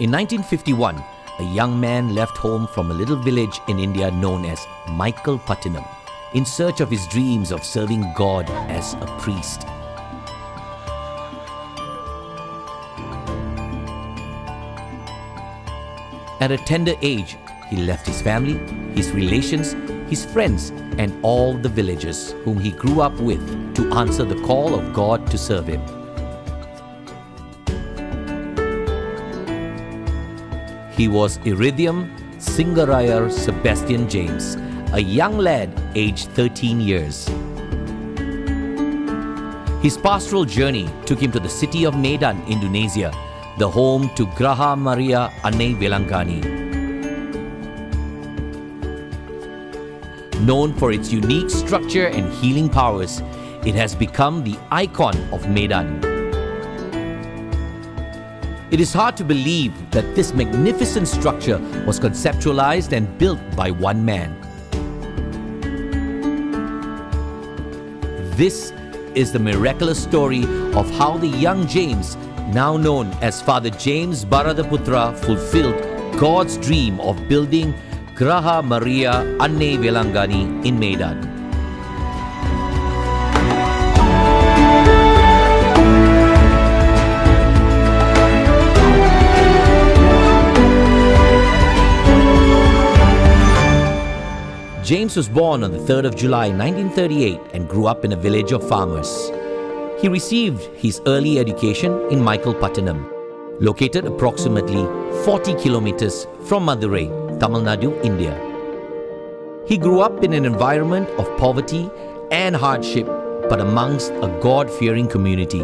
In 1951, a young man left home from a little village in India known as Machilpattinam in search of his dreams of serving God as a priest. At a tender age, he left his family, his relations, his friends, and all the villagers whom he grew up with to answer the call of God to serve him. He was Irudayam Singarayar Sebastian James, a young lad aged 13 years. His pastoral journey took him to the city of Medan, Indonesia, the home to Graha Maria Annai Velangkanni. Known for its unique structure and healing powers, it has become the icon of Medan. It is hard to believe that this magnificent structure was conceptualized and built by one man. This is the miraculous story of how the young James, now known as Father James Bharataputra, fulfilled God's dream of building Graha Maria Annai Velangkanni in Medan. James was born on the 3rd of July 1938 and grew up in a village of farmers. He received his early education in Machilpattinam, located approximately 40 kilometers from Madurai, Tamil Nadu, India. He grew up in an environment of poverty and hardship, but amongst a God fearing community.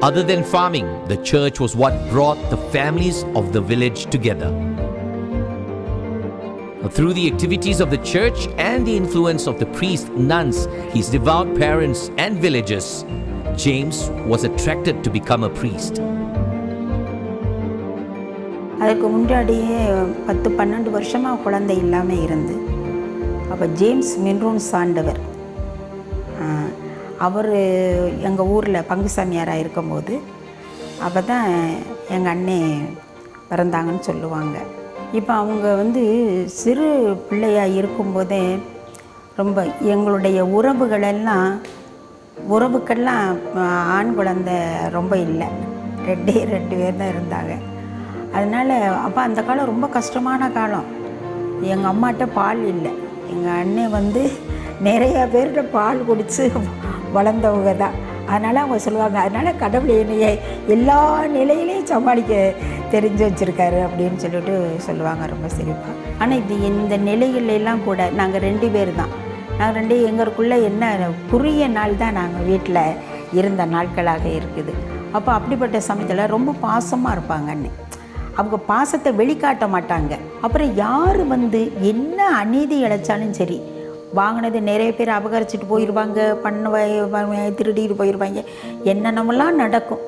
Other than farming, the church was what brought the families of the village together. Through the activities of the church and the influence of the priest, nuns, his devout parents, and villagers, James was attracted to become a priest. அதுக்கு முன்னாடியே பத்து பன்னெண்டு வருஷமாக குழந்தை இல்லாமல் இருந்து அப்போ James மின்ரூன் சாண்டவர் அவர் எங்கள் ஊரில் பங்குசாமியாராக இருக்கும்போது அப்போ தான் எங்கள் அண்ணே பிறந்தாங்கன்னு சொல்லுவாங்க இப்போ அவங்க வந்து சிறு பிள்ளையாக இருக்கும்போதே ரொம்ப எங்களுடைய உறவுகளெல்லாம் உறவுக்கெல்லாம் ஆண் குழந்தை ரொம்ப இல்லை. ரெண்டே ரெண்டு பேர் தான் இருந்தாங்க. அதனால் அப்போ அந்த காலம் ரொம்ப கஷ்டமான காலம். எங்கள் அம்மாட்ட பால் இல்லை. எங்கள் அண்ணன் வந்து நிறையா பேர்கிட்ட பால் குடித்து வளர்ந்தவங்க தான். அதனால் அவங்க சொல்லுவாங்க அதனால் கடவுள் என்னையை எல்லா நிலையிலையும் சமாளிக்க தெரிஞ்சு வச்சுருக்காரு அப்படின்னு சொல்லிட்டு சொல்லுவாங்க ரொம்ப சிரிப்பாக ஆனால் இது இந்த நிலைகளெல்லாம் கூட நாங்கள் ரெண்டு பேர் தான். நாங்கள் ரெண்டு எங்களுக்குள்ளே என்ன குறுகிய நாள் தான் நாங்கள் வீட்டில் இருந்த நாட்களாக இருக்குது. அப்போ அப்படிப்பட்ட சமயத்தில் ரொம்ப பாசமாக இருப்பாங்கன்னு அவங்க பாசத்தை வெளிக்காட்ட மாட்டாங்க. அப்புறம் யார் வந்து என்ன அநீதி இழைச்சாலும் சரி வாங்கினது நிறைய பேர் அபகரிச்சிட்டு போயிடுவாங்க பண்ண திருடிட்டு போயிடுவாங்க என்னென்னமெல்லாம் நடக்கும்.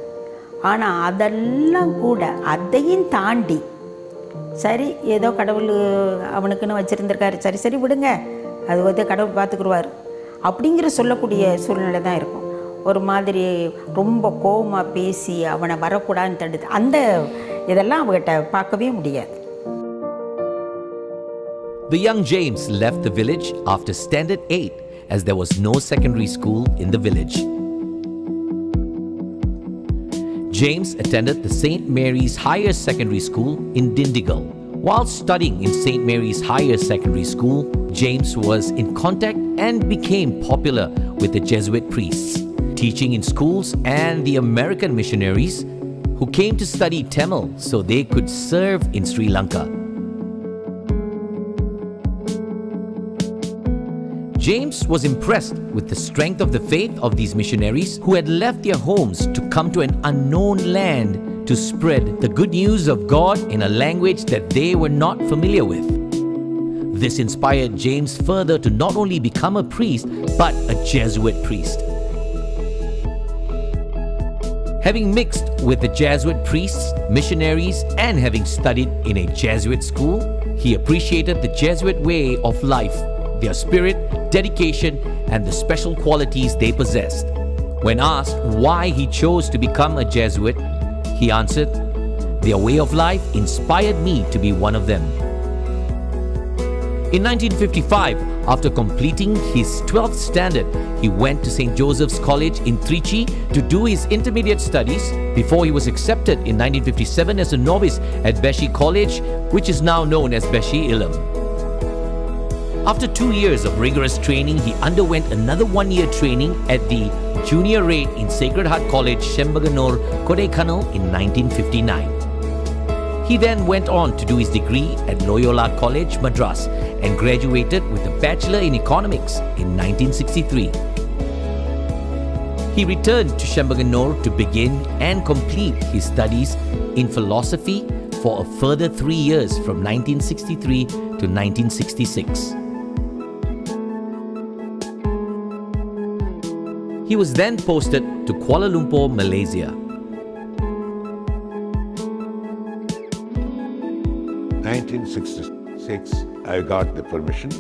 ஆனால் அதெல்லாம் கூட அதையும் தாண்டி சரி ஏதோ கடவுள் அவனுக்குன்னு வச்சுருந்துருக்காரு. சரி சரி விடுங்க. அது வந்து கடவுள் பார்த்துக்குருவார் அப்படிங்கிற சொல்லக்கூடிய சூழ்நிலை தான் இருக்கும். ஒரு மாதிரி ரொம்ப கோபமாக பேசி அவனை வரக்கூடாதுன்னு தடுத்து அந்த இதெல்லாம் அவகிட்ட பார்க்கவே முடியாது. The young James left the village after Standard 8 as there was no secondary school in the village. James attended the St. Mary's Higher Secondary School in Dindigul. While studying in St. Mary's Higher Secondary School, James was in contact and became popular with the Jesuit priests, teaching in schools and the American missionaries who came to study Tamil so they could serve in Sri Lanka. James was impressed with the strength of the faith of these missionaries who had left their homes to come to an unknown land to spread the good news of God in a language that they were not familiar with. This inspired James further to not only become a priest, but a Jesuit priest. Having mixed with the Jesuit priests, missionaries, and having studied in a Jesuit school, he appreciated the Jesuit way of life, their spirit, dedication, and the special qualities they possessed. When asked why he chose to become a Jesuit, he answered, Their way of life inspired me to be one of them. In 1955, after completing his 12th standard, he went to St. Joseph's College in Trichy to do his intermediate studies before he was accepted in 1957 as a novice at Beschi College, which is now known as Beschi Illam. After two years of rigorous training, he underwent another one-year training at the juniorate in Sacred Heart College, Shembaganur, Kodaikanal in 1959. He then went on to do his degree at Loyola College, Madras, and graduated with a Bachelor in Economics in 1963. He returned to Shembaganur to begin and complete his studies in philosophy for a further three years from 1963 to 1966. He was then posted to Kuala Lumpur, Malaysia. 1966, I got the permission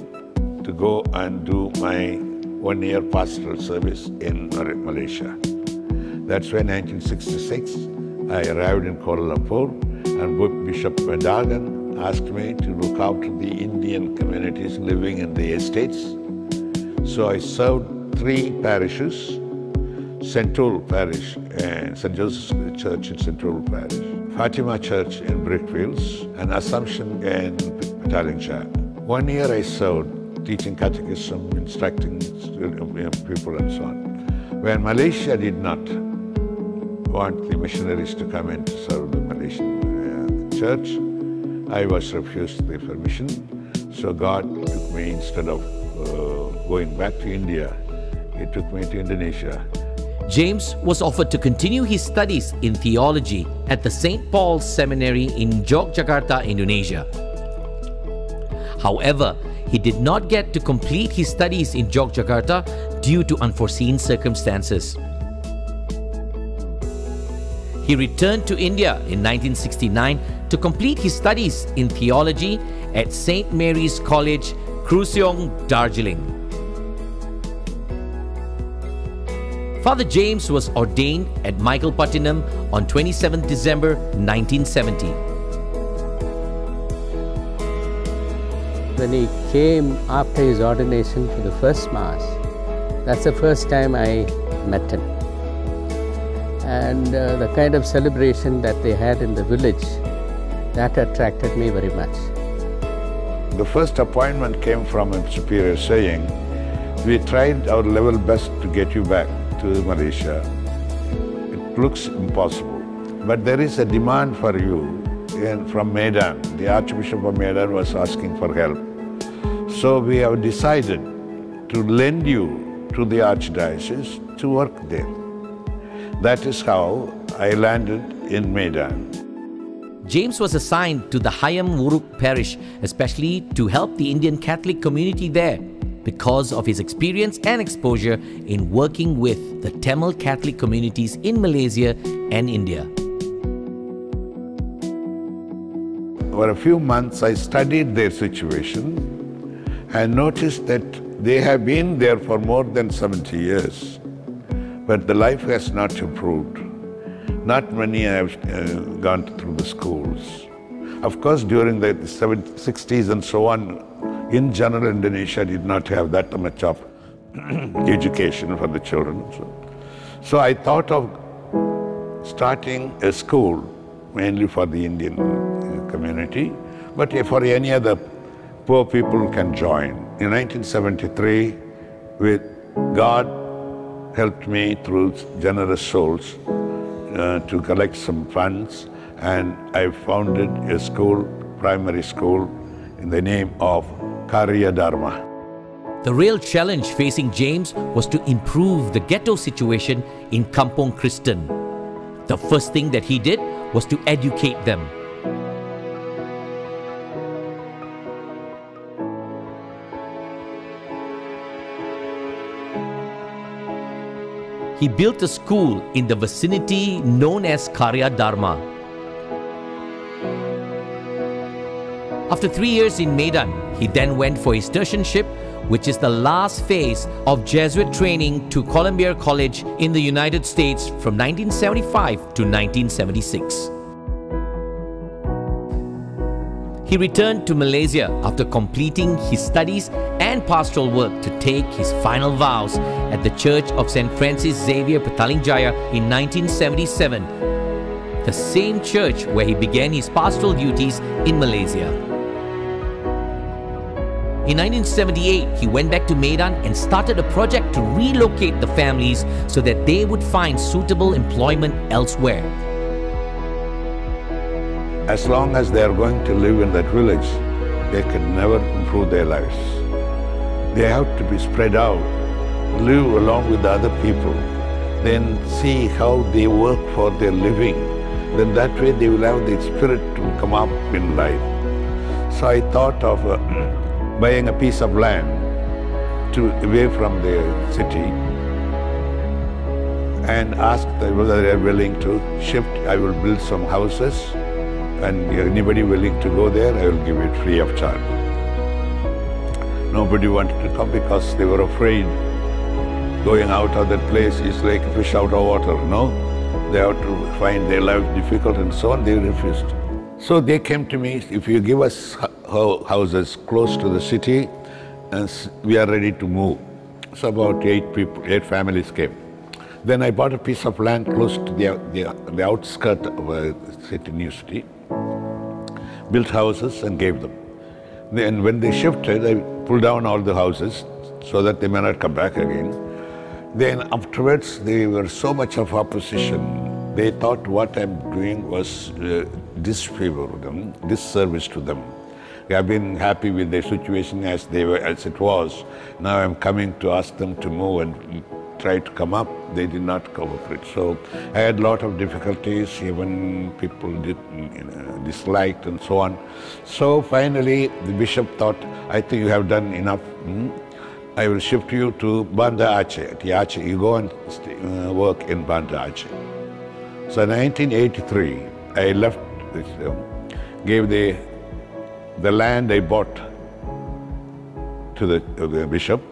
to go and do my one year pastoral service in Malaysia. That's when 1966, I arrived in Kuala Lumpur and Bishop Madagan asked me to look after the Indian communities living in the estates. So I served three parishes, Central Parish and St. Joseph's Church in Central Parish. Fatima Church in Brickfields, and Assumption in Petalinga. One year I served teaching catechism, instructing people and so on. When Malaysia did not want the missionaries to come to serve the Malaysian uh, church, I was refused the permission. So God took me instead of uh, going back to India, He took me to Indonesia James was offered to continue his studies in theology at the St. Paul's Seminary in Yogyakarta, Indonesia. However, he did not get to complete his studies in Yogyakarta due to unforeseen circumstances. He returned to India in 1969 to complete his studies in theology at St. Mary's College, Kurseong, Darjeeling. Father James was ordained at Machilpattinam on 27 December 1970. When he came after his ordination for the first Mass, that's the first time I met him. And uh, the kind of celebration that they had in the village, that attracted me very much. The first appointment came from a superior saying, we tried our level best to get you back to Malaysia. It looks impossible. But there is a demand for you in, from Medan. The Archbishop of Medan was asking for help. So we have decided to lend you to the Archdiocese to work there. That is how I landed in Medan. James was assigned to the Hayam Wuruk parish, especially to help the Indian Catholic community there because of his experience and exposure in working with the Tamil Catholic communities in Malaysia and India. For a few months, I studied their situation and noticed that they have been there for more than 70 years, but the life has not improved. Not many have uh, gone through the schools. Of course, during the 60s and so on, in general, Indonesia did not have that much of education for the children. So, so I thought of starting a school mainly for the Indian community, but for any other poor people can join. In 1973, with God helped me through generous souls uh, to collect some funds, and I founded a school, primary school, in the name of Karya Dharma. The real challenge facing James was to improve the ghetto situation in Kampong Kristen. The first thing that he did was to educate them. He built a school in the vicinity known as Karya Dharma After three years in Medan, he then went for his tertianship, which is the last phase of Jesuit training to Colombiere College in the United States from 1975 to 1976. He returned to Malaysia after completing his studies and pastoral work to take his final vows at the Church of St. Francis Xavier Petalingjaya in 1977, the same church where he began his pastoral duties in Malaysia. In 1978, he went back to Medan and started a project to relocate the families so that they would find suitable employment elsewhere. As long as they are going to live in that village, they can never improve their lives. They have to be spread out, live along with the other people, then see how they work for their living. Then that way they will have the spirit to come up in life. So I thought of uh, buying a piece of land to away from the city and asked whether they are willing to shift. I will build some houses and anybody willing to go there, I will give it free of charge. Nobody wanted to come because they were afraid going out of that place is like a fish out of water, no? They have to find their life difficult and so on, they refused. So they came to me, if you give us houses close to the city, and we are ready to move. So about eight people, eight families came. Then I bought a piece of land close to the, the, the outskirts of a city, new city, built houses and gave them. Then when they shifted, I pulled down all the houses so that they may not come back again. Then afterwards, they were so much of opposition. They thought what I'm doing was uh, disfavor them, disservice to them. I've been happy with their situation as they were, as it was. Now I'm coming to ask them to move and try to come up, they did not cooperate. So I had a lot of difficulties, even people did, you know, disliked and so on. So finally, the bishop thought, I think you have done enough. Hmm? I will shift you to Banda Aceh, at Aceh. You go and uh, work in Banda Aceh. So in 1983, I left, this, uh, gave the, the land I bought to the, to the bishop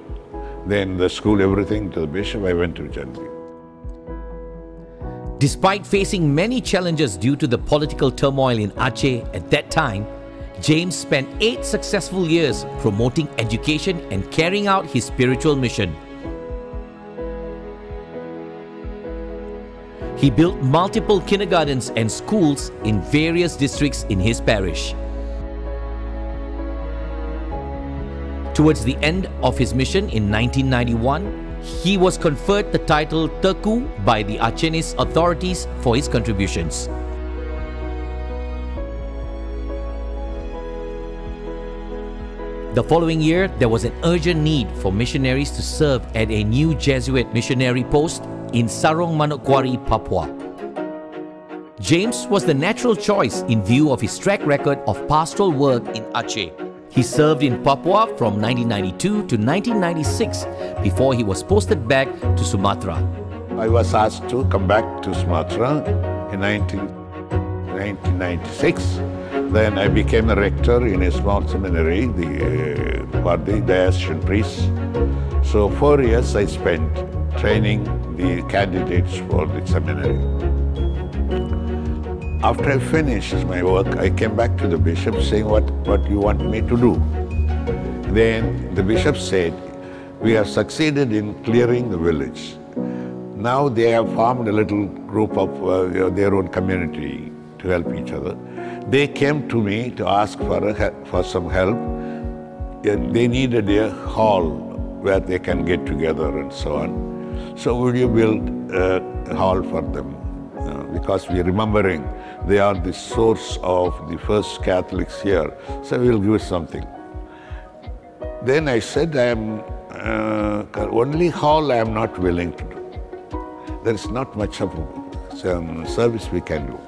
then the school, everything to the bishop, I went to Chandigarh. Despite facing many challenges due to the political turmoil in Aceh at that time, James spent eight successful years promoting education and carrying out his spiritual mission. He built multiple kindergartens and schools in various districts in his parish. Towards the end of his mission in 1991, he was conferred the title Teuku by the Acehnese authorities for his contributions. The following year, there was an urgent need for missionaries to serve at a new Jesuit missionary post in Sorong Manokwari, Papua. James was the natural choice in view of his track record of pastoral work in Aceh. He served in Papua from 1992 to 1996 before he was posted back to Sumatra. I was asked to come back to Sumatra in 19, 1996. Then I became a rector in a small seminary the, uh, for the diocesan priests. So four years I spent training the candidates for the seminary. After I finished my work, I came back to the bishop saying, what, what you want me to do? Then the bishop said, we have succeeded in clearing the village. Now they have formed a little group of uh, their own community to help each other. They came to me to ask for, a, for some help. They needed a hall where they can get together and so on. So would you build a hall for them? Uh, because we're remembering they are the source of the first Catholics here. So we'll give something. Then I said, I am uh, only hall I am not willing to do. There is not much of some service we can do.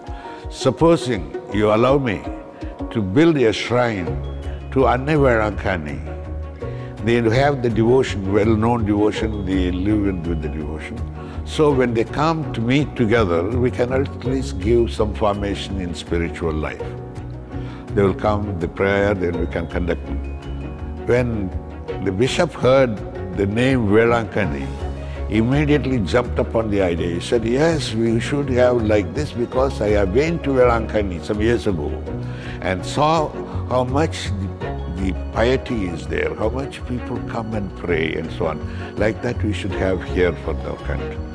Supposing you allow me to build a shrine to Annai Velangkanni, they have the devotion, well-known devotion, they live with the devotion. So when they come to meet together, we can at least give some formation in spiritual life. They will come, with the prayer, then we can conduct. When the bishop heard the name Velangkanni, immediately jumped upon the idea. He said, yes, we should have like this because I have been to Velangkanni some years ago and saw how much the, the piety is there, how much people come and pray and so on. Like that we should have here for our country.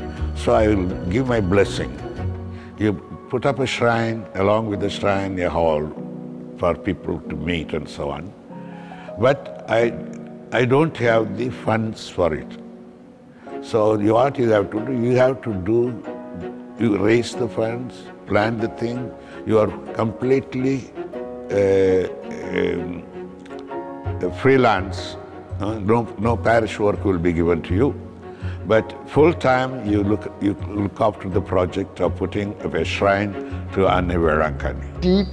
So I will give my blessing. You put up a shrine, along with the shrine, a hall for people to meet and so on. But I, I don't have the funds for it. So you, what you have to do, you have to do, you raise the funds, plan the thing, you are completely uh, um, freelance, uh, no, no parish work will be given to you. But full time, you look, you look after the project of putting a shrine to Annai Velangkanni. Deep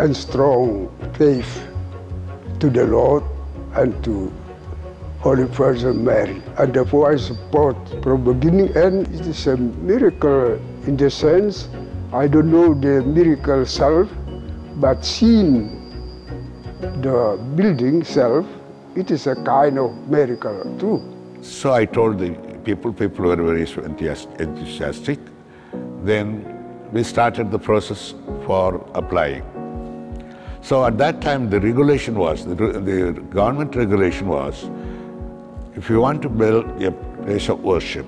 and strong faith to the Lord and to Holy Virgin Mary. And therefore I support from beginning end. It is a miracle in the sense, I don't know the miracle self, but seeing the building itself, it is a kind of miracle too. So I told the people, people were very enthusiastic. Then we started the process for applying. So at that time, the regulation was, the, the government regulation was, if you want to build a place of worship,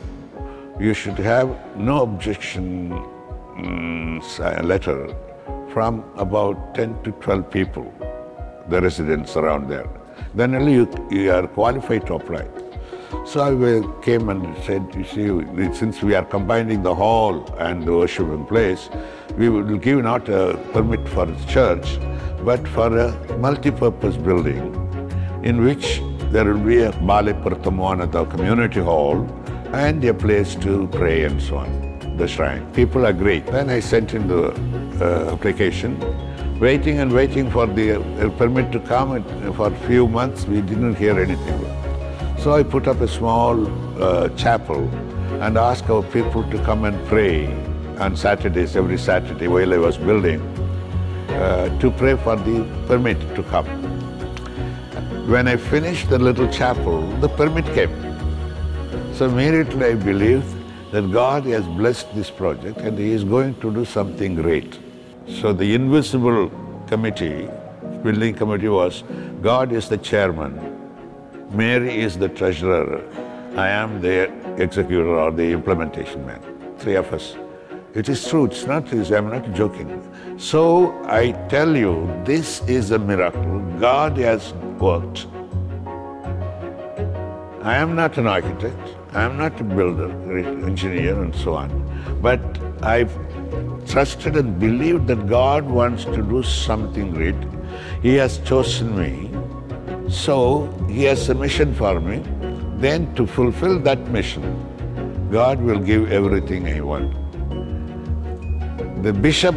you should have no objection um, letter from about 10 to 12 people, the residents around there. Then only you, you are qualified to apply. So I came and said, you see, since we are combining the hall and the worshiping place, we will give not a permit for the church, but for a multi-purpose building in which there will be a Bale Pratamana, the community hall, and a place to pray and so on, the shrine. People agreed. Then I sent in the uh, application, waiting and waiting for the uh, permit to come. And for a few months, we didn't hear anything. So I put up a small uh, chapel and asked our people to come and pray on Saturdays, every Saturday while I was building, uh, to pray for the permit to come. When I finished the little chapel, the permit came. So immediately I believed that God has blessed this project and He is going to do something great. So the invisible committee, building committee was, God is the chairman, Mary is the treasurer, I am the executor or the implementation man, three of us. It is true, it's not, easy. I'm not joking. So I tell you, this is a miracle. God has worked. I am not an architect, I am not a builder, engineer, and so on. But I've trusted and believed that God wants to do something great. He has chosen me. So He has a mission for me. Then to fulfill that mission, God will give everything I want. The bishop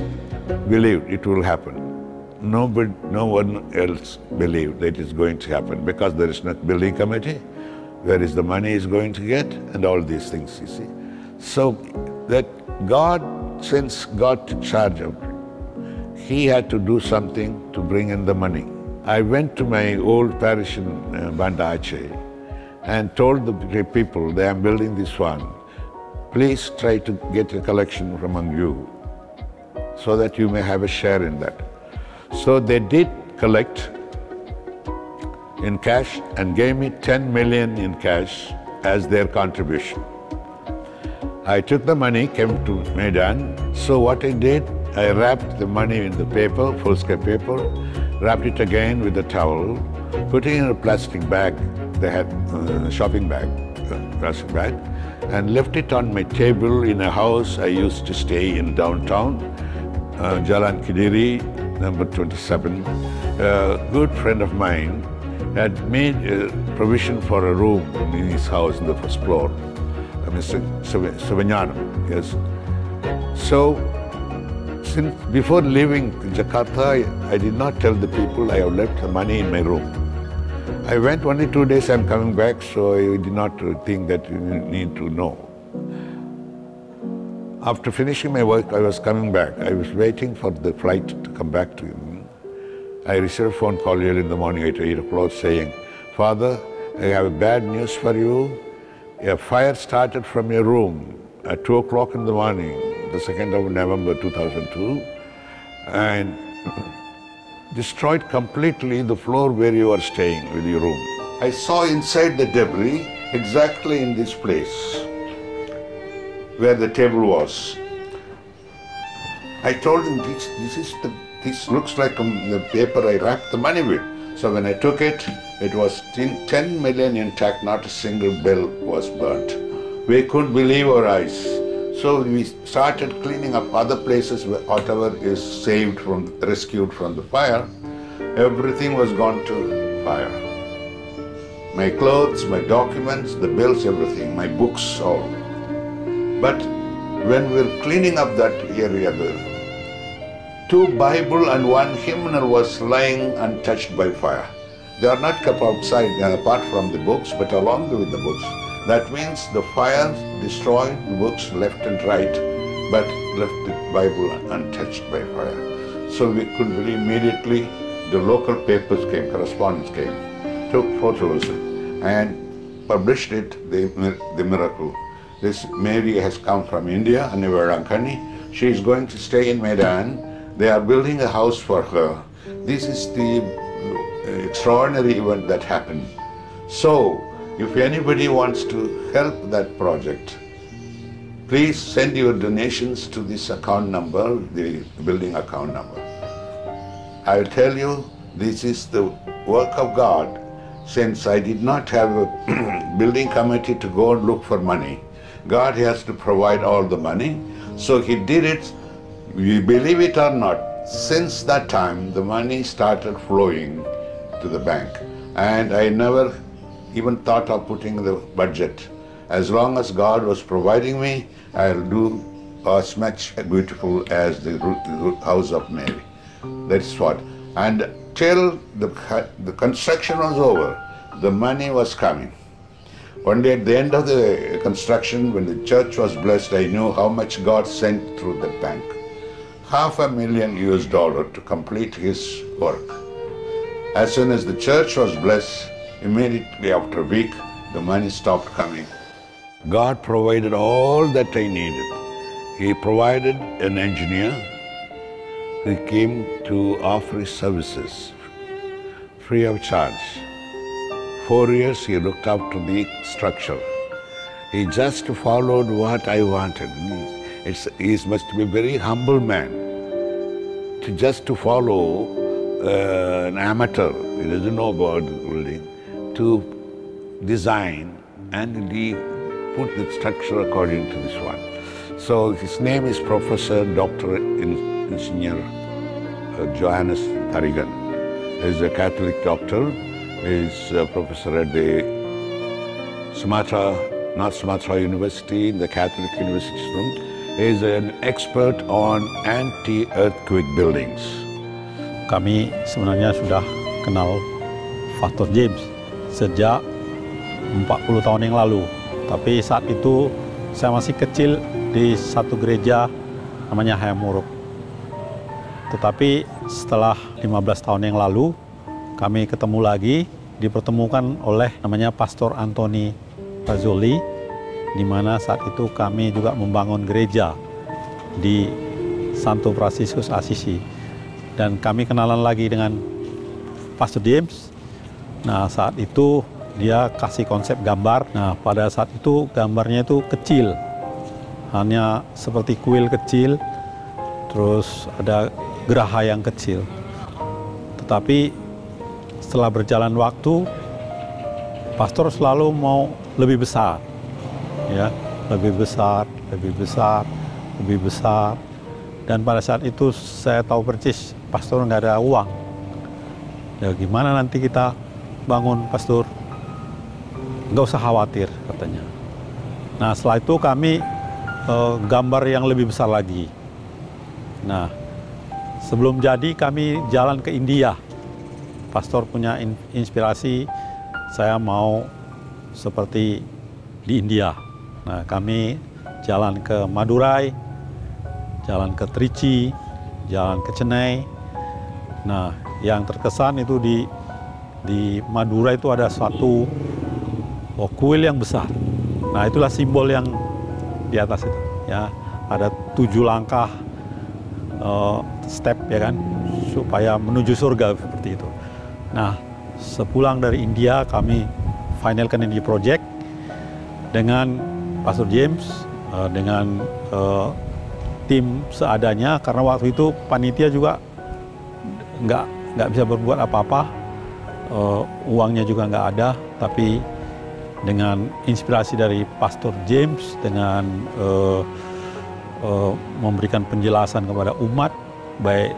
believed it will happen. Nobody, no one else believed that it is going to happen because there is no building committee, where is the money is going to get, and all these things, you see. So that God, since God took charge of it, He had to do something to bring in the money. I went to my old parish in uh, Banda Aceh and told the people that I'm building this one, please try to get a collection from among you so that you may have a share in that. So they did collect in cash and gave me 10 million in cash as their contribution. I took the money, came to Medan. So what I did, I wrapped the money in the paper, foolscap paper, wrapped it again with a towel, put it in a plastic bag, they had a uh, shopping bag, uh, plastic bag, and left it on my table in a house I used to stay in downtown uh, Jalan Kediri, number 27, a good friend of mine had made provision for a room in his house in the first floor, uh, Mr. Savanyanam, yes. So, since before leaving Jakarta, I, I did not tell the people I have left the money in my room. I went only two days, I'm coming back, so I did not think that you need to know. After finishing my work, I was coming back. I was waiting for the flight to come back to him. I received a phone call early in the morning at 8 o'clock saying, Father, I have bad news for you. A fire started from your room at 2 o'clock in the morning, the 2nd of November 2002. And destroyed completely the floor where you are staying with your room. I saw inside the debris exactly in this place where the table was. I told him this, this is the this looks like um, the paper I wrapped the money with. So when I took it, it was 10 10 million intact, not a single bill was burnt. We couldn't believe our eyes. So we started cleaning up other places where whatever is saved from, rescued from the fire. Everything was gone to fire. My clothes, my documents, the bills, everything, my books, all. But when we were cleaning up that area, the two Bible and one hymnal was lying untouched by fire. They are not kept outside apart from the books, but along with the books. That means the fire destroyed the books left and right, but left the Bible untouched by fire. So we could believe immediately the local papers came, correspondence came, took photos and published it, the, the miracle. This Mary has come from India, Annai Velangkanni. She is going to stay in Medan. They are building a house for her. This is the uh, extraordinary event that happened. So, if anybody wants to help that project, please send your donations to this account number, the building account number. I will tell you, this is the work of God. Since I did not have a building committee to go and look for money, God has to provide all the money. So He did it, we believe it or not, since that time the money started flowing to the bank. And I never even thought of putting the budget. As long as God was providing me, I'll do as much beautiful as the house of Mary. That's what. And till the, the construction was over, the money was coming. One day at the end of the construction, when the church was blessed, I knew how much God sent through the bank. Half a million US dollar to complete his work. As soon as the church was blessed, immediately after a week, the money stopped coming. God provided all that I needed. He provided an engineer who came to offer his services free of charge. Four years he looked after the structure. He just followed what I wanted. It's, he must be a very humble man to just to follow uh, an amateur, he doesn't know about building, to design and he put the structure according to this one. So his name is Professor Dr. Engineer uh, Johannes Tarigan. He's a Catholic doctor. He's a professor at the Sumatra, North Sumatra University, in the Catholic University student. He's an expert on anti-earthquake buildings. Kami sebenarnya sudah kenal Faktor James sejak 40 tahun yang lalu. Tapi saat itu saya masih kecil di satu gereja namanya Hayamuruk. Tetapi setelah 15 tahun yang lalu kami ketemu lagi dipertemukan oleh namanya Pastor Anthony Fazoli di mana saat itu kami juga membangun gereja di Santo Franciscus Assisi dan kami kenalan lagi dengan Pastor James. Nah saat itu dia kasih konsep gambar. Nah pada saat itu gambarnya itu kecil, hanya seperti kuil kecil, terus ada geraha yang kecil. Tetapi setelah berjalan waktu, pastor selalu mau lebih besar, ya, lebih besar, lebih besar, lebih besar. Dan pada saat itu saya tahu persis pastor nggak ada uang. Ya gimana nanti kita bangun pastor? Nggak usah khawatir katanya. Nah setelah itu kami eh, gambar yang lebih besar lagi. Nah sebelum jadi kami jalan ke India. Pastor punya in- inspirasi saya mau seperti di India. Nah kami jalan ke Madurai, jalan ke Trichy, jalan ke Chennai. Nah, yang terkesan itu di di Madura itu ada suatu oh, kuil yang besar. Nah, itulah simbol yang di atas itu. Ya, ada tujuh langkah uh, step ya kan. supaya menuju surga seperti itu. Nah, sepulang dari India kami finalkan ini project dengan Pastor James uh, dengan uh, tim seadanya karena waktu itu panitia juga nggak nggak bisa berbuat apa-apa uh, uangnya juga nggak ada tapi dengan inspirasi dari Pastor James dengan uh, uh, memberikan penjelasan kepada umat baik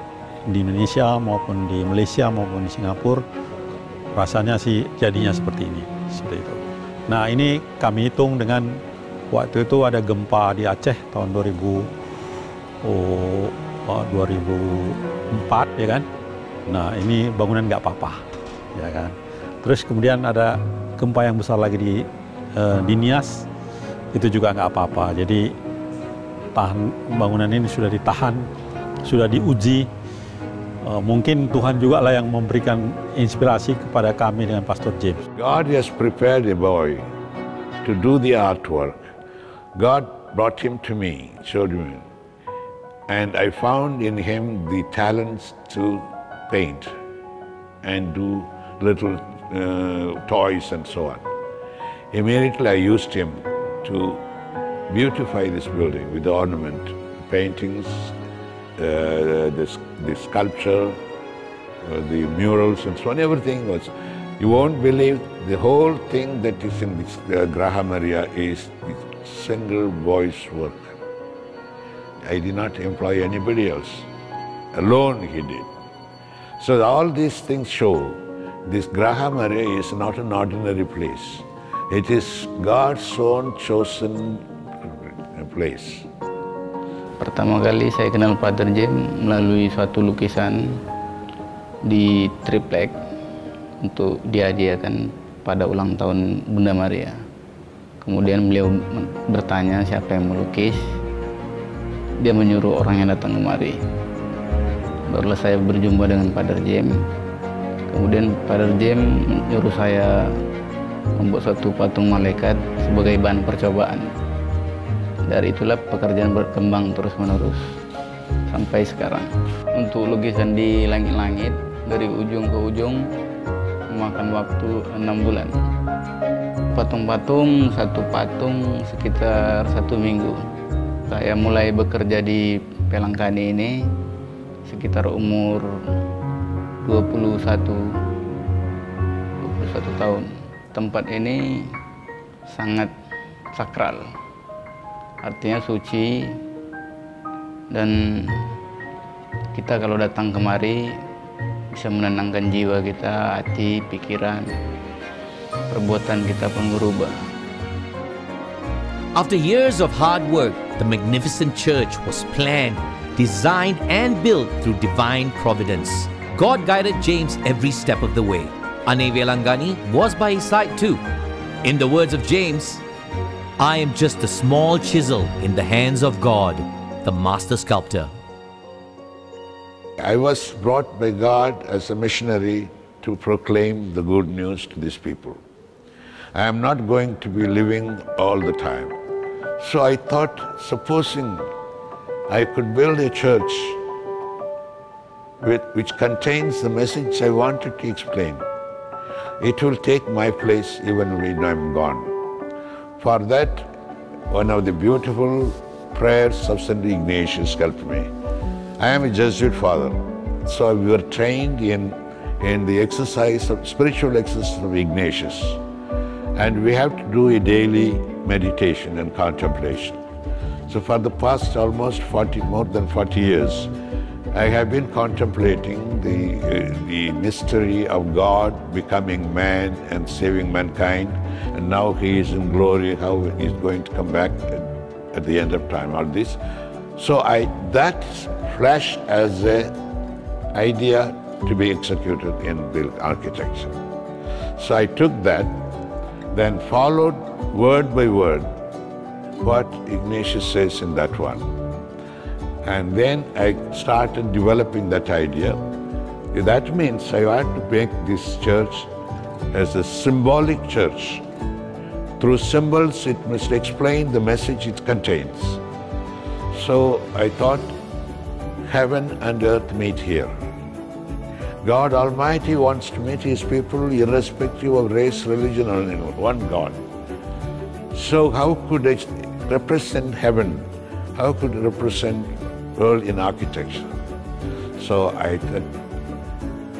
di Indonesia maupun di Malaysia maupun di Singapura rasanya sih jadinya seperti ini seperti itu. Nah ini kami hitung dengan waktu itu ada gempa di Aceh tahun 2000 oh, 2004 ya kan. Nah ini bangunan nggak apa-apa ya kan. Terus kemudian ada gempa yang besar lagi di uh, di Nias itu juga nggak apa-apa. Jadi tahan bangunan ini sudah ditahan, sudah diuji. Uh, mungkin Tuhan juga lah yang memberikan inspirasi kepada kami dengan Pastor James. God has prepared a boy to do the artwork. God brought him to me, me, and I found in him the talents to paint and do little uh, toys and so on. Immediately I used him to beautify this building with ornament, paintings, uh, the, the sculpture, uh, the murals and so on, everything was, you won't believe the whole thing that is in this uh, Graha Maria is single voice work. I did not employ anybody else. Alone he did. So all these things show this Graham area is not an ordinary place. It is God's own chosen place. Pertama kali saya kenal Father James melalui suatu lukisan di triplek untuk dihadiahkan pada ulang tahun Bunda Maria. Kemudian beliau bertanya siapa yang melukis. Dia menyuruh orang yang datang kemari. Barulah saya berjumpa dengan Father James. Kemudian Father James menyuruh saya membuat suatu patung malaikat sebagai bahan percobaan. Dari itulah pekerjaan berkembang terus-menerus sampai sekarang. Untuk lukisan di langit-langit dari ujung ke ujung memakan waktu enam bulan. Patung-patung, satu patung sekitar satu minggu. Saya mulai bekerja di Pelangkani ini sekitar umur 21 21 tahun. Tempat ini sangat sakral artinya suci dan kita kalau datang kemari bisa menenangkan jiwa kita, hati, pikiran, perbuatan kita pun berubah. After years of hard work, the magnificent church was planned, designed, and built through divine providence. God guided James every step of the way. Annai Velangkanni was by his side too. In the words of James, I am just a small chisel in the hands of God, the master sculptor. I was brought by God as a missionary to proclaim the good news to these people. I am not going to be living all the time. So I thought, supposing I could build a church with, which contains the message I wanted to explain, it will take my place even when I'm gone. For that, one of the beautiful prayers of St. Ignatius helped me. I am a Jesuit father, so we were trained in, in the exercise of spiritual exercise of Ignatius. And we have to do a daily meditation and contemplation. So for the past almost 40, more than 40 years, I have been contemplating the, uh, the mystery of God becoming man and saving mankind, and now He is in glory, how He is going to come back at, the end of time, all this. So I, that flashed as an idea to be executed in the architecture. So I took that, then followed word by word what Ignatius says in that one. And then I started developing that idea. That means I had to make this church as a symbolic church. Through symbols, it must explain the message it contains. So I thought heaven and earth meet here. God Almighty wants to meet His people irrespective of race, religion, or anyone. One God. So how could I represent heaven? How could it represent world in architecture? So I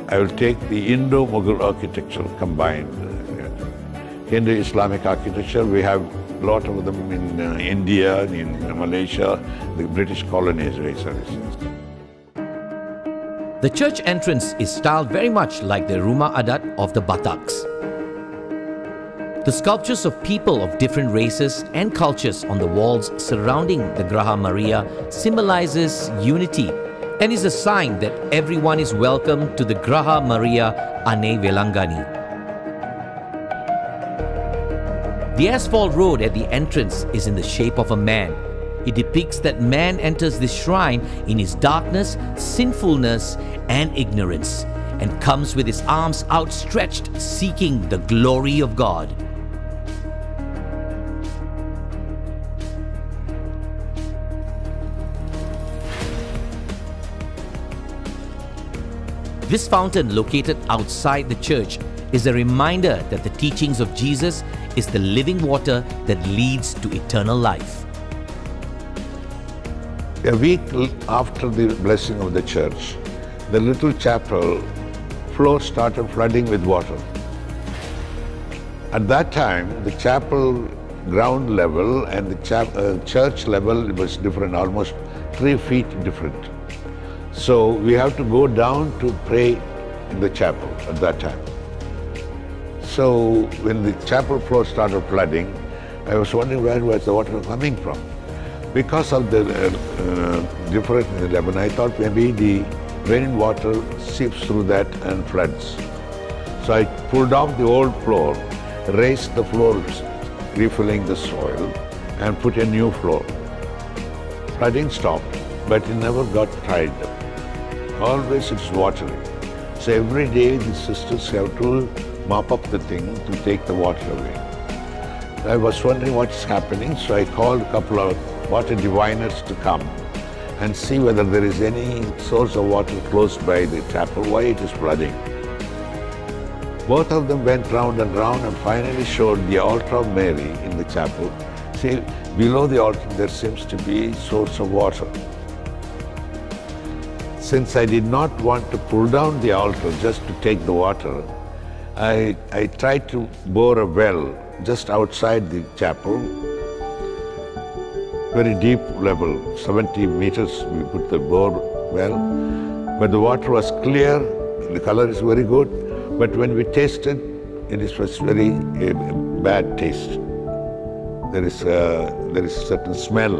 I will take the Indo-Mughal architecture combined. Hindu-Islamic architecture, we have a lot of them in uh, India, in Malaysia, the British colonies, very services. The church entrance is styled very much like the Rumah Adat of the Bataks. The sculptures of people of different races and cultures on the walls surrounding the Graha Maria symbolizes unity and is a sign that everyone is welcome to the Graha Maria Annai Velangkanni. The asphalt road at the entrance is in the shape of a man. It depicts that man enters this shrine in his darkness, sinfulness, and ignorance, and comes with his arms outstretched, seeking the glory of God. This fountain, located outside the church, is a reminder that the teachings of Jesus is the living water that leads to eternal life. A week after the blessing of the church, the little chapel floor started flooding with water. At that time, the chapel ground level and the uh, church level was different, almost three feet different. So we have to go down to pray in the chapel at that time. So when the chapel floor started flooding, I was wondering where was the water coming from. Because of the uh, uh, difference in the level, I thought maybe the rain water seeps through that and floods. So I pulled off the old floor, raised the floor, refilling the soil, and put a new floor. Flooding stopped, but it never got up. Always it's watery. So every day the sisters have to mop up the thing to take the water away. I was wondering what's happening, so I called a couple of water diviners to come and see whether there is any source of water close by the chapel, why it is flooding. Both of them went round and round and finally showed the altar of Mary in the chapel. See, below the altar there seems to be source of water. Since I did not want to pull down the altar just to take the water, I, I tried to bore a well just outside the chapel, very deep level, 70 meters, we put the bore well. But the water was clear, the color is very good, but when we tasted, it was very uh, bad taste. There is, uh, there is a certain smell.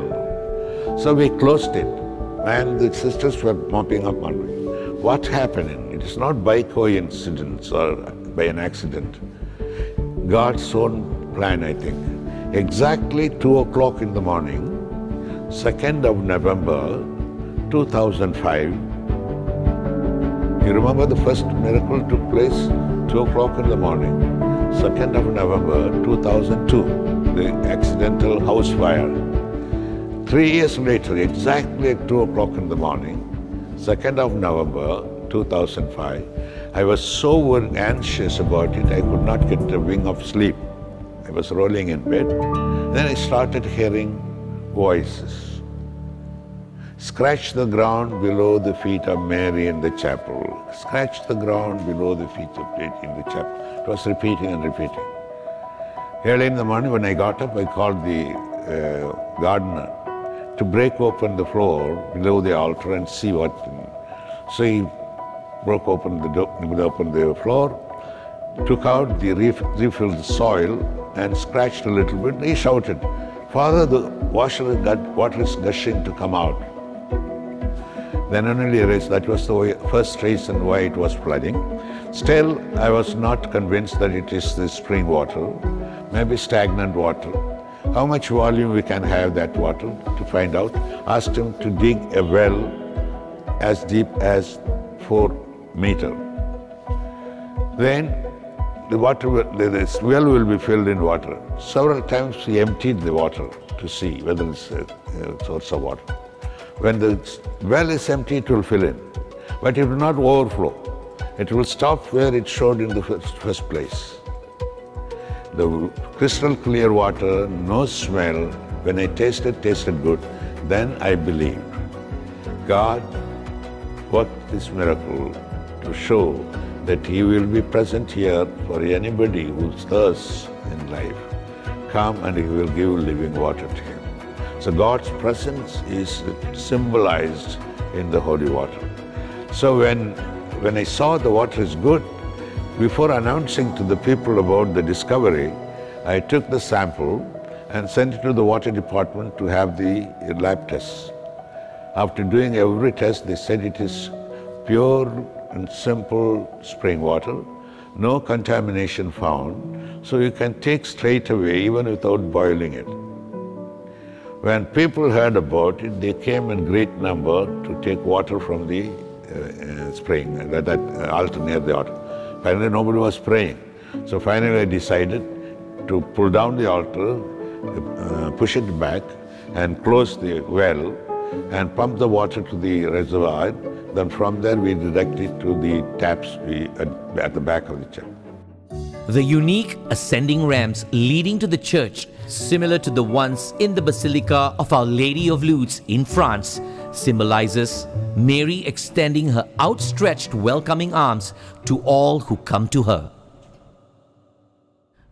So we closed it, and the sisters were mopping up on it. What happened? It is not by coincidence or by an accident. God's own plan, I think. Exactly 2 o'clock in the morning, 2nd of November 2005. You remember the first miracle took place 2 o'clock in the morning, 2nd of November 2002, the accidental house fire. Three years later, exactly at 2 o'clock in the morning, 2nd of November 2005, I was so anxious about it, I could not get a wing of sleep. I was rolling in bed. Then I started hearing voices. Scratch the ground below the feet of Mary in the chapel. Scratch the ground below the feet of Mary in the chapel. It was repeating and repeating. Early in the morning when I got up, I called the uh, gardener to break open the floor below the altar and see what. So he broke open the, open the floor, took out the ref- refilled soil and scratched a little bit. He shouted, Father, the washer got, water is gushing to come out. Then only realized that was the way, first reason why it was flooding. Still, I was not convinced that it is the spring water, maybe stagnant water. How much volume we can have that water to find out. Asked him to dig a well as deep as four meter. Then the water, well will be filled in water. Several times he emptied the water to see whether it's a, a source of water. When the well is empty, it will fill in, but it will not overflow. it will stop where it showed in the first place. The crystal clear water, no smell. When I tasted, tasted good. Then I believed. God worked this miracle to show that He will be present here for anybody who thirsts in life. Come and He will give living water to him. So God's presence is symbolized in the holy water. So when, when I saw the water is good, before announcing to the people about the discovery, I took the sample and sent it to the water department to have the lab tests. After doing every test, they said it is pure and simple spring water, no contamination found, so you can take straight away even without boiling it. When people heard about it, they came in great number to take water from the uh, uh, spring, that, that uh, altar near the altar. Finally, nobody was praying. So finally, I decided to pull down the altar, uh, push it back, and close the well, and pump the water to the reservoir. Then from there, we direct it to the taps we, at, at the back of the church. The unique ascending ramps leading to the church, similar to the ones in the Basilica of Our Lady of Lourdes in France, symbolizes Mary extending her outstretched welcoming arms to all who come to her.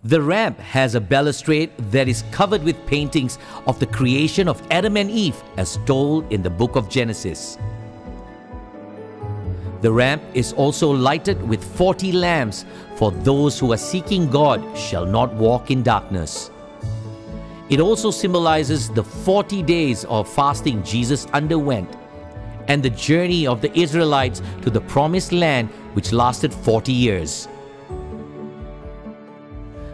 The ramp has a balustrade that is covered with paintings of the creation of Adam and Eve as told in the book of Genesis. The ramp is also lighted with 40 lamps, for those who are seeking God shall not walk in darkness. It also symbolizes the 40 days of fasting Jesus underwent and the journey of the Israelites to the promised land which lasted 40 years.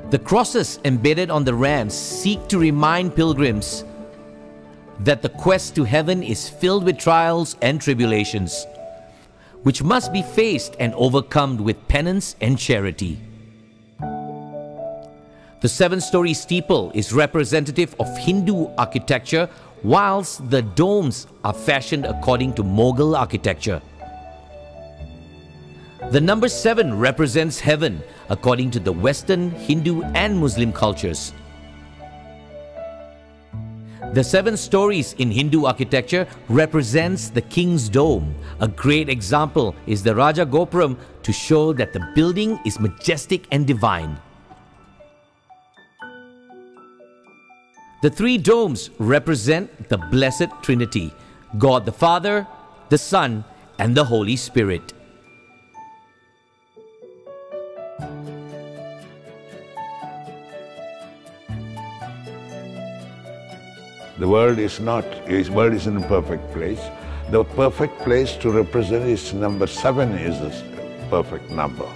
The crosses embedded on the rams seek to remind pilgrims that the quest to heaven is filled with trials and tribulations which must be faced and overcome with penance and charity. The seven story steeple is representative of Hindu architecture, whilst the domes are fashioned according to Mughal architecture. The number seven represents heaven according to the Western, Hindu, and Muslim cultures. The seven stories in Hindu architecture represents the king's dome. A great example is the Raja Gopuram to show that the building is majestic and divine. The three domes represent the Blessed Trinity, God the Father, the Son, and the Holy Spirit. The world is not, the world is in a perfect place. The perfect place to represent is number seven is the perfect number.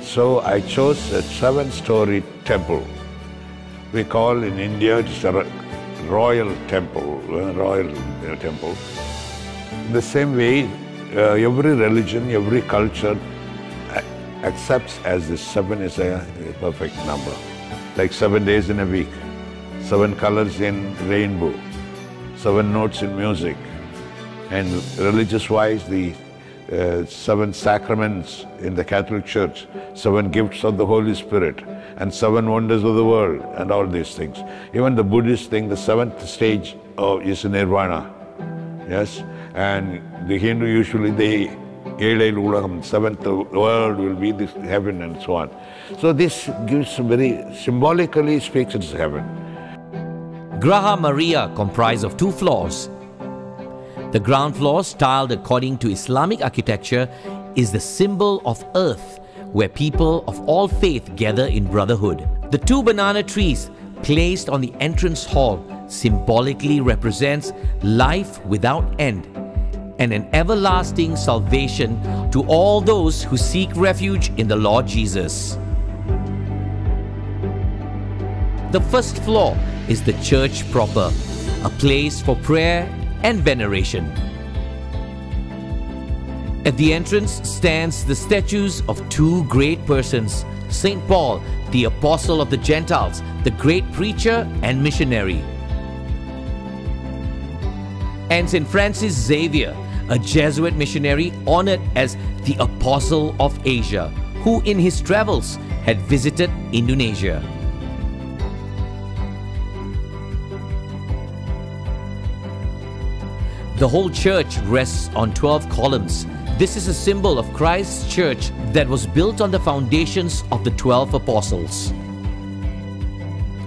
So I chose a seven-story temple. We call in India it's a royal temple, royal temple. The same way, uh, every religion, every culture accepts as the seven is a, a perfect number, like seven days in a week seven colors in rainbow, seven notes in music, and religious-wise, the uh, seven sacraments in the Catholic Church, seven gifts of the Holy Spirit, and seven wonders of the world, and all these things. Even the Buddhist thing, the seventh stage of, is nirvana. Yes? And the Hindu usually, they Elel Ulagam, seventh world will be this heaven and so on. So this gives very symbolically speaks it's heaven. Graha Maria comprised of two floors. The ground floor, styled according to Islamic architecture, is the symbol of earth, where people of all faith gather in brotherhood. The two banana trees placed on the entrance hall symbolically represents life without end and an everlasting salvation to all those who seek refuge in the Lord Jesus. The first floor is the church proper, a place for prayer and veneration. At the entrance stands the statues of two great persons, St. Paul, the apostle of the Gentiles, the great preacher and missionary, and St. Francis Xavier, a Jesuit missionary honored as the Apostle of Asia, who in his travels had visited Indonesia. The whole church rests on 12 columns. This is a symbol of Christ's church that was built on the foundations of the 12 apostles.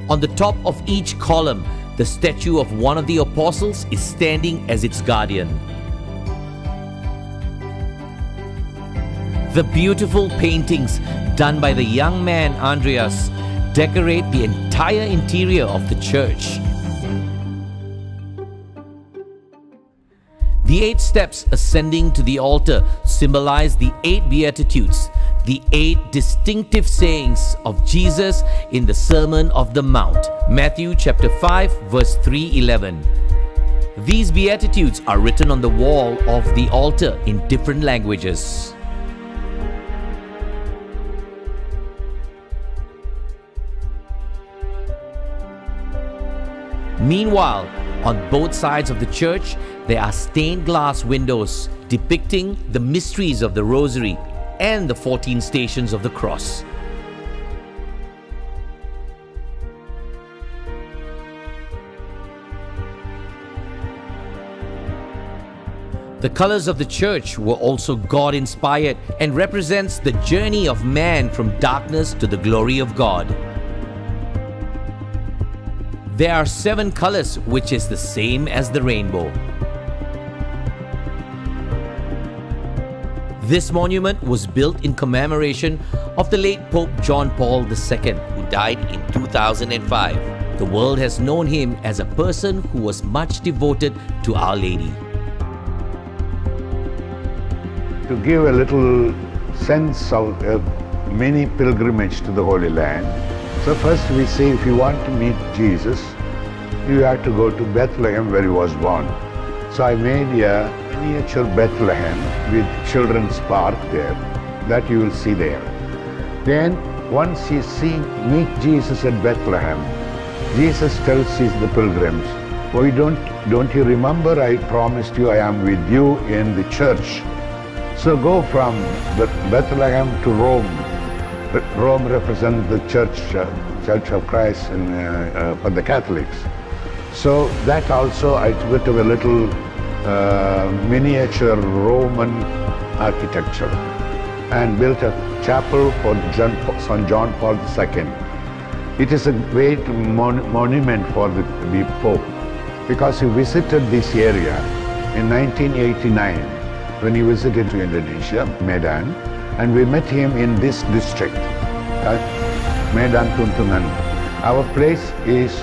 On the top of each column, the statue of one of the apostles is standing as its guardian. The beautiful paintings done by the young man Andreas decorate the entire interior of the church. The eight steps ascending to the altar symbolize the eight Beatitudes, the eight distinctive sayings of Jesus in the Sermon of the Mount, Matthew chapter 5 verse 311. These Beatitudes are written on the wall of the altar in different languages. Meanwhile, on both sides of the church, there are stained glass windows depicting the mysteries of the Rosary and the 14 stations of the cross. The colors of the church were also God inspired and represents the journey of man from darkness to the glory of God. There are seven colors, which is the same as the rainbow. This monument was built in commemoration of the late Pope John Paul II, who died in 2005. The world has known him as a person who was much devoted to Our Lady. To give a little sense of uh, a mini pilgrimage to the Holy Land, so first we say if you want to meet Jesus, you have to go to Bethlehem where he was born. So I made a miniature Bethlehem with children's park there that you will see there. Then once you see meet Jesus at Bethlehem, Jesus tells his the pilgrims, Why don't don't you remember I promised you I am with you in the church? So go from Bethlehem to Rome. Rome represents the church, uh, Church of Christ in, uh, uh, for the Catholics. So that also I took a little uh, miniature Roman architecture and built a chapel for John, St. John Paul II. It is a great mon monument for the, the Pope because he visited this area in 1989 when he visited to Indonesia, Medan, and we met him in this district, uh, Medan Tuntungan. Our place is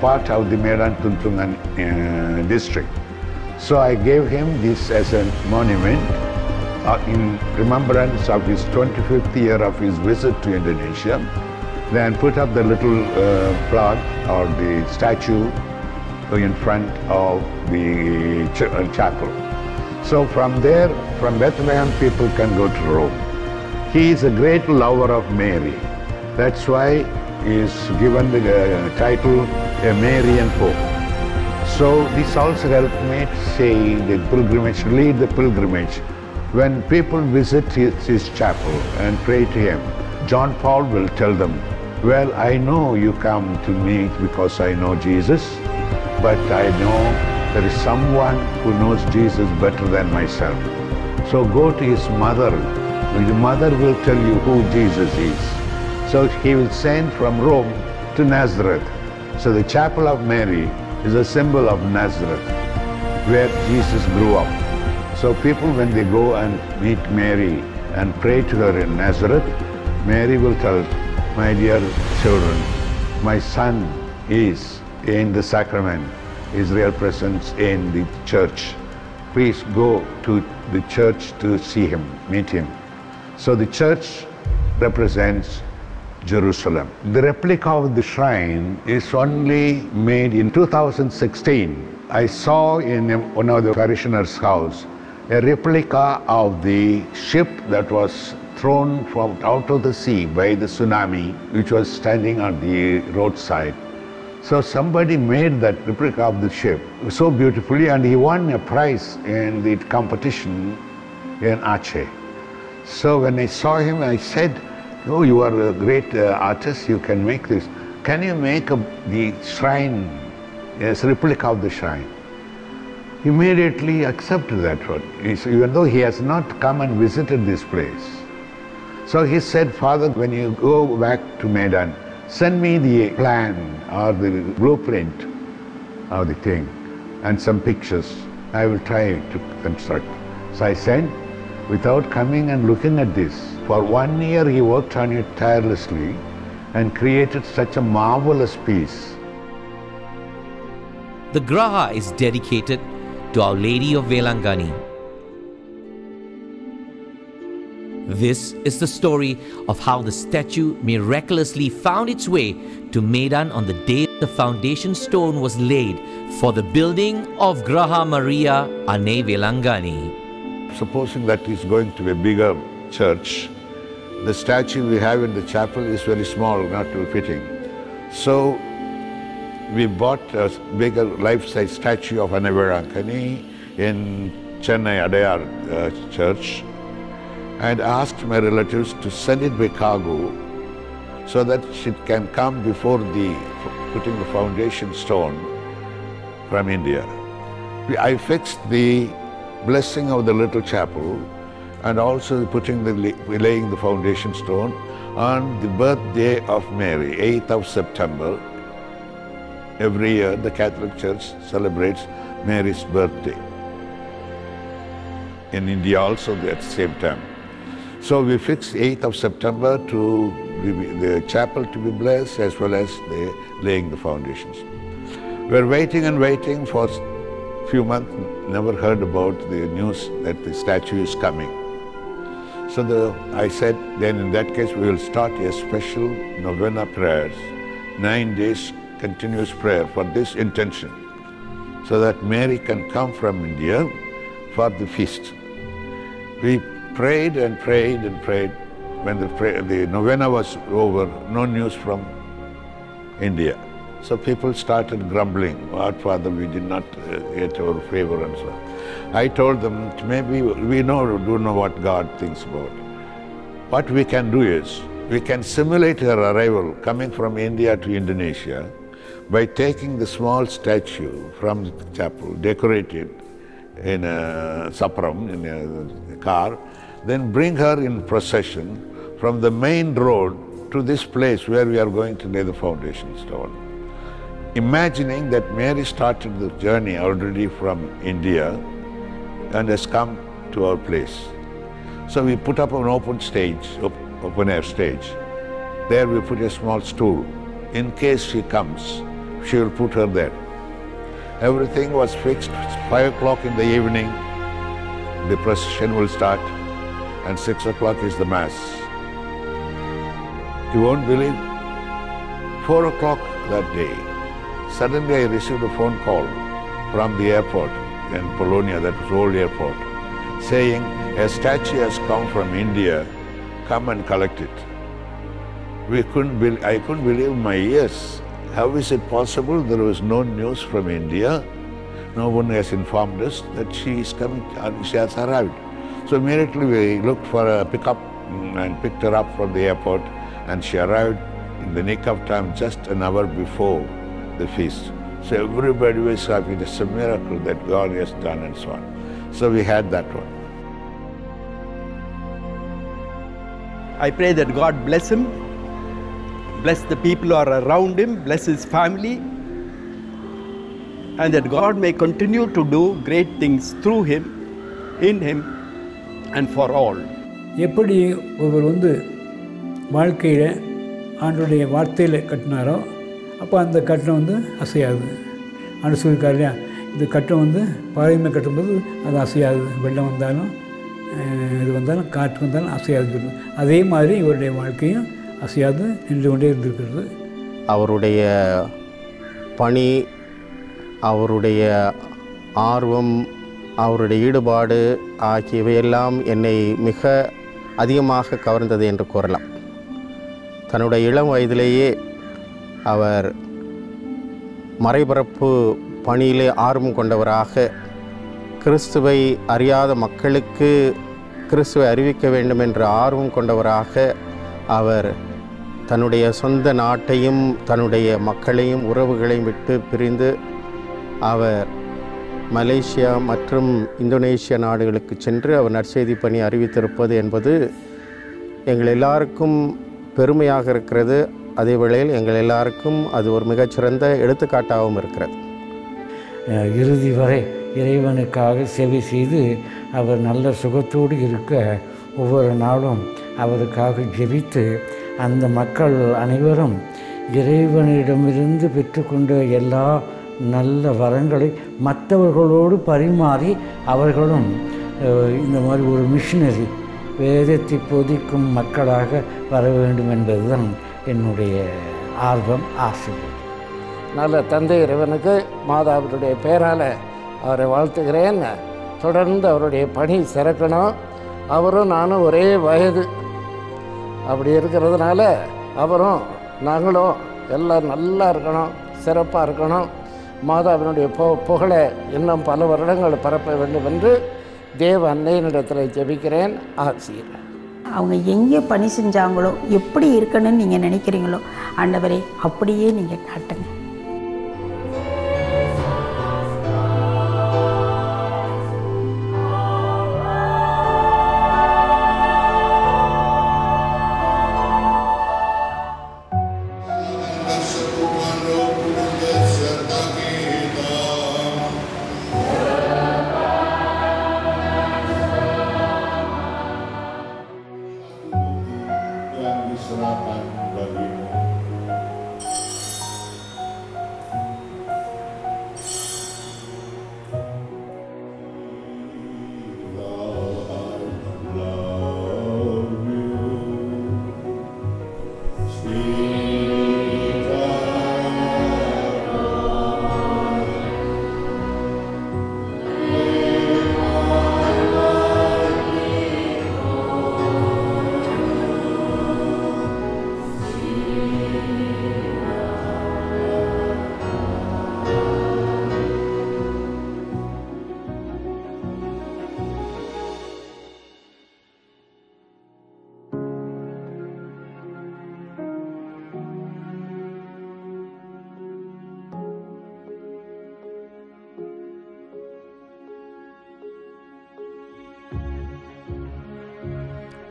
part of the Medan Tuntungan uh, district. So I gave him this as a monument uh, in remembrance of his 25th year of his visit to Indonesia. Then put up the little uh, plaque or the statue in front of the ch uh, chapel. So from there, from Bethlehem, people can go to Rome. He is a great lover of Mary. That's why he is given the uh, title a Marian Pope. So this also helped me say the pilgrimage, lead the pilgrimage. When people visit his, his chapel and pray to him, John Paul will tell them, well, I know you come to me because I know Jesus, but I know there is someone who knows Jesus better than myself. So go to his mother. And the mother will tell you who Jesus is. So he will send from Rome to Nazareth. So the Chapel of Mary is a symbol of Nazareth, where Jesus grew up. So people, when they go and meet Mary and pray to her in Nazareth, Mary will tell, my dear children, my son is in the sacrament, his real presence in the church. Please go to the church to see him, meet him. So the church represents Jerusalem. The replica of the shrine is only made in 2016. I saw in one of the parishioners' house a replica of the ship that was thrown from out of the sea by the tsunami, which was standing on the roadside. So somebody made that replica of the ship so beautifully and he won a prize in the competition in Aceh. So when I saw him, I said, oh, you are a great uh, artist, you can make this. Can you make a, the shrine, as replica of the shrine? Immediately accepted that one, even though he has not come and visited this place. So he said, Father, when you go back to Medan, send me the plan or the blueprint of the thing and some pictures. I will try to construct. So I sent without coming and looking at this. For one year he worked on it tirelessly and created such a marvelous piece. The Graha is dedicated to Our Lady of Velangkanni. This is the story of how the statue miraculously found its way to Medan on the day the foundation stone was laid for the building of Graha Maria Annai Velangkanni. Supposing that is going to be a bigger church, the statue we have in the chapel is very small, not too fitting. So we bought a bigger life-size statue of Annai Velangkanni in Chennai Adayar uh, church and asked my relatives to send it by cargo so that it can come before the putting the foundation stone from India. I fixed the blessing of the little chapel and also putting the laying the foundation stone on the birthday of Mary, 8th of September. Every year the Catholic Church celebrates Mary's birthday. In India also at the same time. So we fixed 8th of September to the chapel to be blessed as well as the laying the foundations. We're waiting and waiting for few months, never heard about the news that the statue is coming. So the, I said, then in that case we will start a special novena prayers, nine days continuous prayer for this intention, so that Mary can come from India for the feast. We prayed and prayed and prayed. When the, pray, the novena was over, no news from India. So people started grumbling, what Father, we did not uh, get our favor and so on. I told them, maybe we know, do know what God thinks about. What we can do is, we can simulate her arrival coming from India to Indonesia by taking the small statue from the chapel, decorated in a sapram, in a car, then bring her in procession from the main road to this place where we are going to lay the foundation stone. Imagining that Mary started the journey already from India and has come to our place. So we put up an open stage, open air stage. There we put a small stool. In case she comes, she will put her there. Everything was fixed. It's Five o'clock in the evening, the procession will start, and six o'clock is the mass. You won't believe. Four o'clock that day, suddenly I received a phone call from the airport in Polonia, that was old airport, saying a statue has come from India, come and collect it. We couldn't be, I couldn't believe my ears. How is it possible there was no news from India? No one has informed us that she is coming, uh, she has arrived. So immediately we looked for a pickup mm, and picked her up from the airport and she arrived in the nick of time just an hour before the feast. So everybody was happy. It's a miracle that God has done and so on. So we had that one. I pray that God bless him, bless the people who are around him, bless his family, and that God may continue to do great things through him, in him, and for all. எப்படி ஒருவர் வந்து வாழ்க்கையில் ஆண்டுடைய வார்த்தையில் கட்டினாரோ அப்போ அந்த கட்டணம் வந்து அசையாது. ஆண்டு சொல்லியிருக்காரு இல்லையா? இந்த கட்டம் வந்து பாறைமை கட்டும்போது அது அசையாது. வெள்ளம் வந்தாலும் இது வந்தாலும் காற்று வந்தாலும் அசையாது சொல்லும் அதே மாதிரி இவருடைய வாழ்க்கையும் அசையாது நின்று கொண்டே இருந்திருக்கிறது. அவருடைய பணி அவருடைய ஆர்வம் அவருடைய ஈடுபாடு ஆகியவையெல்லாம் என்னை மிக அதிகமாக கவர்ந்தது என்று கூறலாம். தன்னுடைய இளம் வயதிலேயே அவர் மறைபரப்பு பணியிலே ஆர்வம் கொண்டவராக கிறிஸ்துவை அறியாத மக்களுக்கு கிறிஸ்துவை அறிவிக்க வேண்டும் என்ற ஆர்வம் கொண்டவராக அவர் தன்னுடைய சொந்த நாட்டையும் தன்னுடைய மக்களையும் உறவுகளையும் விட்டு பிரிந்து அவர் மலேசியா மற்றும் இந்தோனேஷிய நாடுகளுக்கு சென்று அவர் நற்செய்தி பணி அறிவித்திருப்பது என்பது எங்கள் எல்லாருக்கும் பெருமையாக இருக்கிறது. அதே வேளையில் எங்கள் எல்லாருக்கும் அது ஒரு மிகச்சிறந்த எடுத்துக்காட்டாகவும் இருக்கிறது. இறுதி வரை இறைவனுக்காக சேவை செய்து அவர் நல்ல சுகத்தோடு இருக்க ஒவ்வொரு நாளும் அவருக்காக ஜெபித்து அந்த மக்கள் அனைவரும் இறைவனிடமிருந்து பெற்றுக்கொண்ட எல்லா நல்ல வரங்களை மற்றவர்களோடு பரிமாறி அவர்களும் இந்த மாதிரி ஒரு மிஷினரி வேதத்தை போதிக்கும் மக்களாக வர வேண்டும் என்பதுதான் என்னுடைய ஆர்வம் ஆசை. நல்ல தந்தை இறைவனுக்கு மாதாவினுடைய பெயரால் அவரை வாழ்த்துகிறேன். தொடர்ந்து அவருடைய பணி சிறக்கணும். அவரும் நானும் ஒரே வயது. அப்படி இருக்கிறதுனால அவரும் நாங்களும் எல்லாம் நல்லா இருக்கணும் சிறப்பாக இருக்கணும். மாதாவினுடைய பு புகழை இன்னும் பல வருடங்கள் பரப்ப வேண்டும் என்று தேவ அன்னையினிடத்தில் ஜெபிக்கிறேன். ஆசிரியர் அவங்க எங்கே பணி செஞ்சாங்களோ எப்படி இருக்கணும்னு நீங்கள் நினைக்கிறீங்களோ ஆண்டவரே அப்படியே நீங்கள் காட்டுங்க.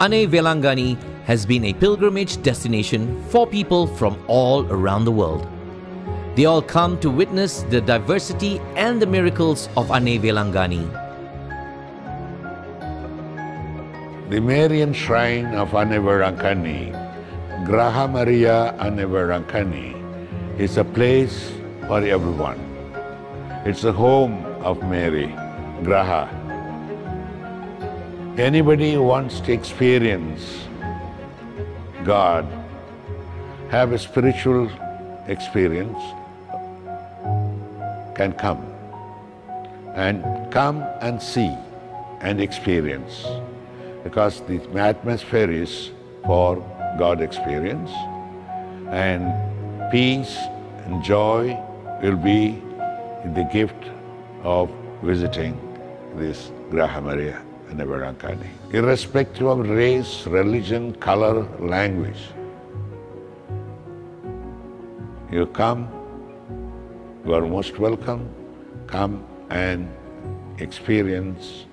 Annai Velangkanni has been a pilgrimage destination for people from all around the world. They all come to witness the diversity and the miracles of Annai Velangkanni. The Marian shrine of Annai Velangkanni, Graha Maria Annai Velangkanni, is a place for everyone. It's the home of Mary, Graha. Anybody who wants to experience God, have a spiritual experience, can come. And come and see and experience because the atmosphere is for God experience and peace and joy will be the gift of visiting this Navarankani. Irrespective of race, religion, color, language, you come, you are most welcome. Come and experience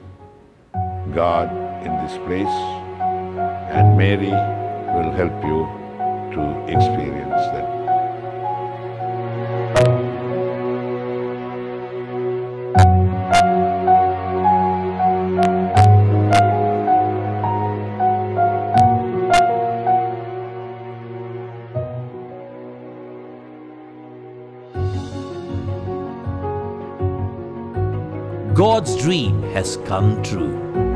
God in this place, and Mary will help you to experience that. God's dream has come true.